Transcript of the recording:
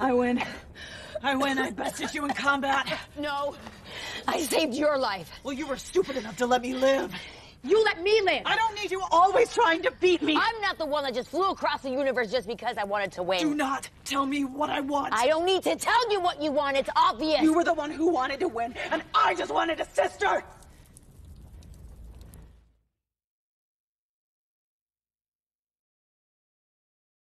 I win. I win. I bested you in combat. No, I saved your life. Well, you were stupid enough to let me live. You let me live. I don't need you always trying to beat me. I'm not the one that just flew across the universe just because I wanted to win. Do not tell me what I want. I don't need to tell you what you want. It's obvious. You were the one who wanted to win, and I just wanted a sister.